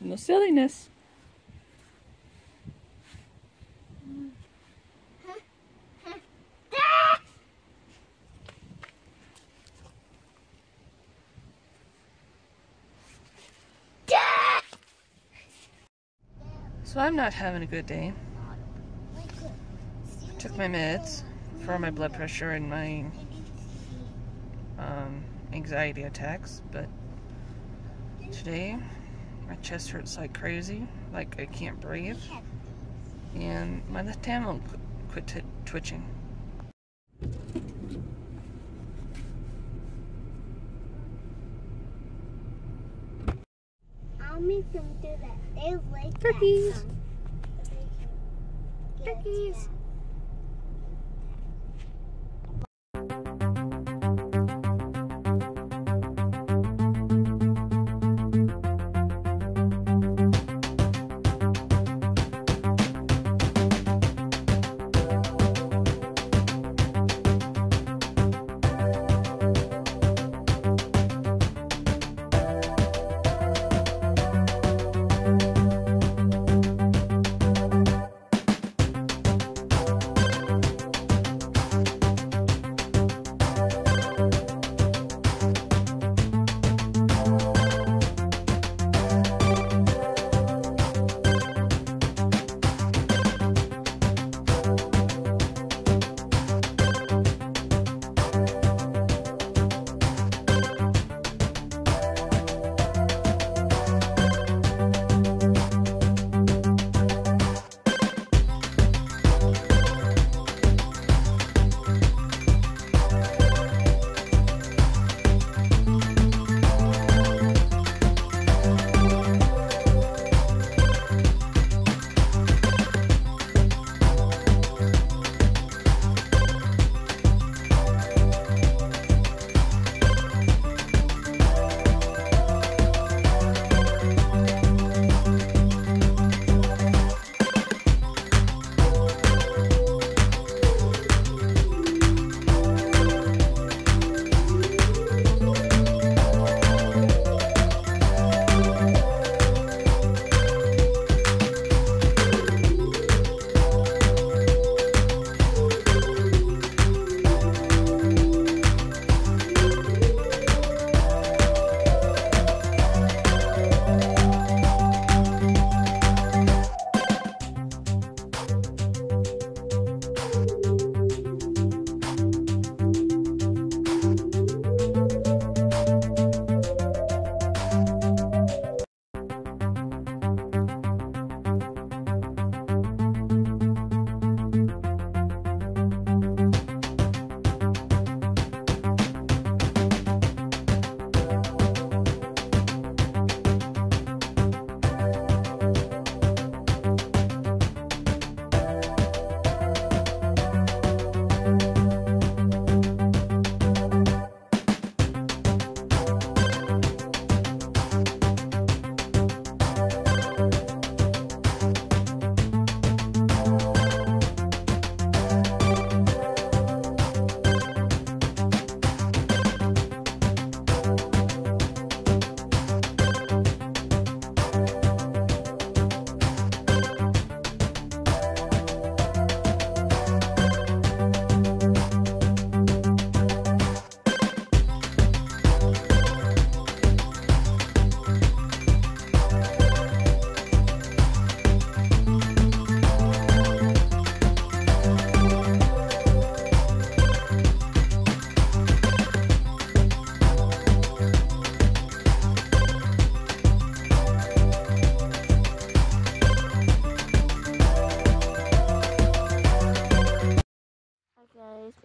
No silliness. So I'm not having a good day. Took my meds for my blood pressure and my um, anxiety attacks, but today my chest hurts like crazy, like I can't breathe, and my left hand won't quit twitching. I'll make them do that. They like Turkeys. That Turkeys.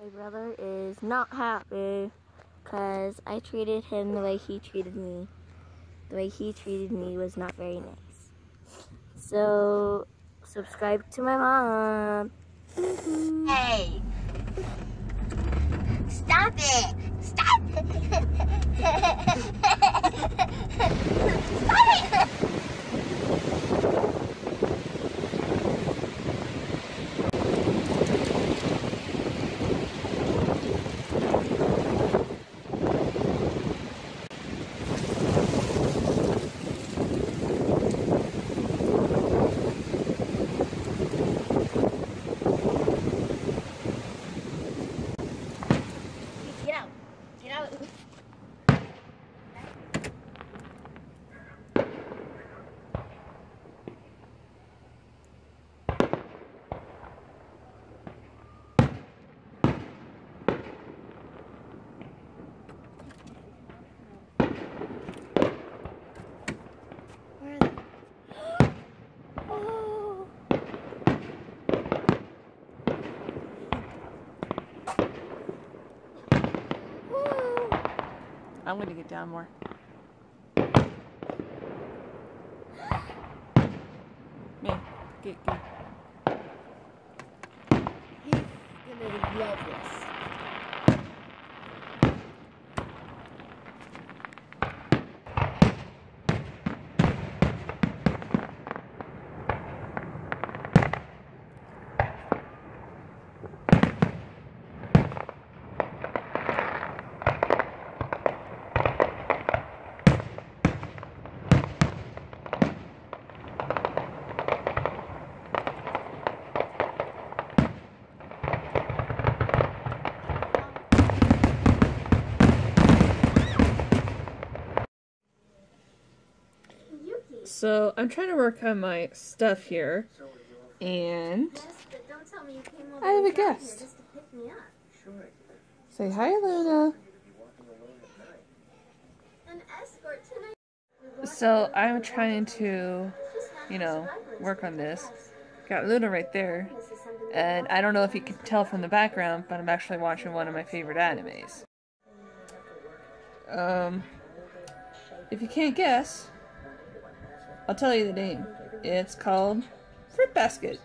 My brother is not happy because I treated him the way he treated me. The way he treated me was not very nice. So, subscribe to my mom. Hey! Stop it! Stop Stop it! I'm gonna get down more. Man, get, get. He's gonna love this. So I'm trying to work on my stuff here, and Yes, but don't tell me you came over I have a guest. just to pick me up. say hi, Luna. An escort tonight. So I'm trying to, you know, work on this. Got Luna right there, This is something and I don't know if you can tell from the background, but I'm actually watching one of my favorite animes. Um, if you can't guess, I'll tell you the name. It's called Fruit Basket.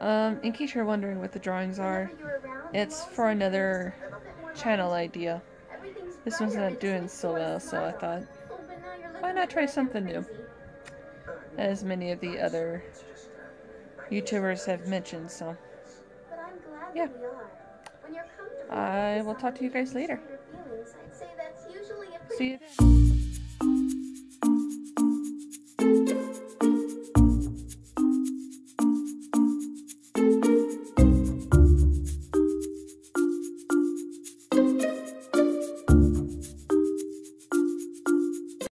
Um, in case you're wondering what the drawings are, it's for another a little bit more channel idea. This one's not doing so well, so I thought, but now you're why not try something new? As many of the other YouTubers have mentioned, so I'm Yeah. that we are. When you're comfortable I will talk to you guys later. your feelings, I'd say that's usually a pretty see you then.